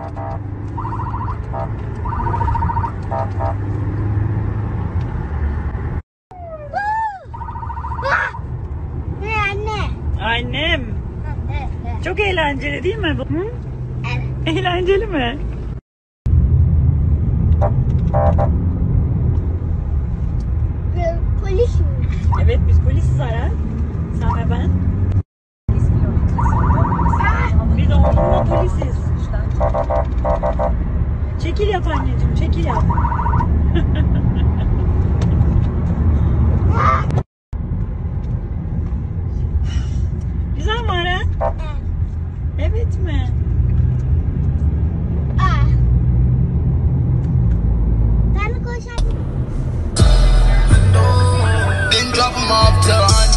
Ne anne? Annem. Çok eğlenceli değil mi bu? Hı? Evet. Eğlenceli mi? Polis mi? Evet biz polisiz Aren. Sen ve ben. Biz de oğlumla polisiz. Şekil yap anneciğim, şekil yap. Güzel mi Aren? Evet. Evet mi? Ben koşar. Then drop him off till